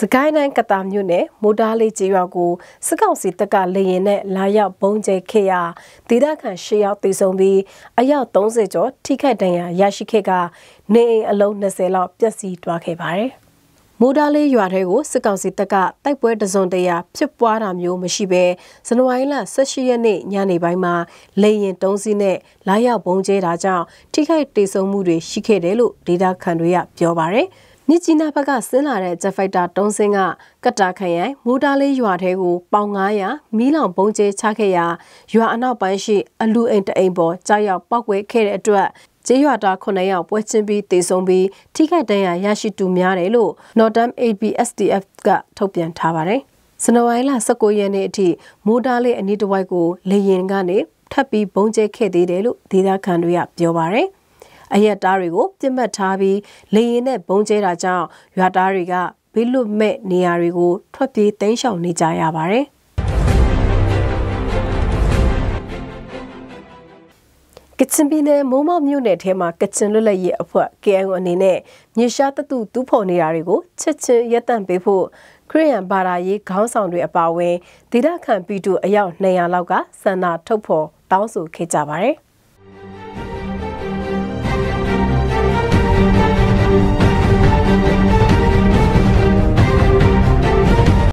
စကိုင်းတိုင်းကတာမြို့နယ်မိုးတားလေးကျေးရွာကိုစစ်ကောင်စီတပ်ကလေရင်နဲ့လာရောက်ဘုံကျဲခဲ့ရာဒေသခံ၈ယောက်တေဆုံးပြီးအယောက်30ကျော်ထိခိုက်ဒဏ်ရာရရှိခဲ့ကနေအိမ်အလုံး20လောက်ပျက်စီးသွားခဲ့ပါတယ်။မိုးတားလေးရွာထဲကိုစစ်ကောင်စီတပ်ကတိုက်ပွဲတစုံတရာဖြစ်ပွားတာမျိုးမရှိဘဲဇန်နဝါရီလ18ရက်နေ့ညနေပိုင်းမှာလေရင်တုံးစီးနဲ့လာရောက်ဘုံကျဲတာကြောင့်ထိခိုက်တေဆုံးမှုတွေရှိခဲ့တယ်လို့ဒေသခံတွေကပြောပါတယ်။ မြစ်ကြီးနားဘက်ကဆင်းလာတဲ့ဂျက်ဖိုက်တာတုံးစင်းကကတ္တာခရိုင်မိုးတားလေးရွာထဲကိုပေါင်900မီးလောင်ပုံကျဲချခဲ့ရာရွာအနောက်ပိုင်းရှိအလူအိမ်တအိမ်ပေါ်ကြားရောက်ပောက်ကွဲခဲ့တဲ့အတွက်ကျေးရွာသား9ယောက်ပွဲချင်းပြီးတေဆုံးပြီးထိခိုက်ဒဏ်ရာရရှိသူများတယ်လို့ Northern ABSDF ကထုတ်ပြန်ထားပါတယ်။ဇန်နဝါရီလ19ရက်နေ့အထိမိုးတားလေးအနီးတစ်ဝိုက်ကိုလေရင်ကနေထပ်ပြီးပုံကျဲခဲ့သေးတယ်လို့ဒေသခံတွေကပြောပါတယ်။ အရက်သားတွေကိုပြစ်မှတ်ထားပြီးလေရင်နဲ့ဘုံကျဲတာကြောင့်ရွာသားတွေကဘေးလွတ်မဲ့နေရာတွေကိုထွက်ပြေးတိမ်းရှောင်နေကြရပါတယ်ကချင်ပြည်နယ်မိုးမောက်မြို့နယ်ထဲမှာကချင်လွတ်လပ်ရေးအဖွဲ့ KIO အနေနဲ့မြေရှားတတုတူးဖော်နေတာတွေကိုချက်ချင်းရပ်တန့်ပေးဖို့ခရီးယန်ဘာသာရေးခေါင်းဆောင်တွေအပါအဝင်ဒေသခံပြည်သူအယောက်200လောက်ကဆန္ဒထုတ်ဖော်တောင်းဆိုခဲ့ကြပါတယ်။